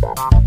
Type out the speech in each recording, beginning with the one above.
Bye.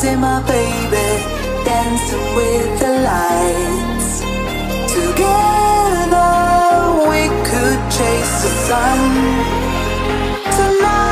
crazy, my baby, dancing with the lights. Together we could chase the sun. Tonight.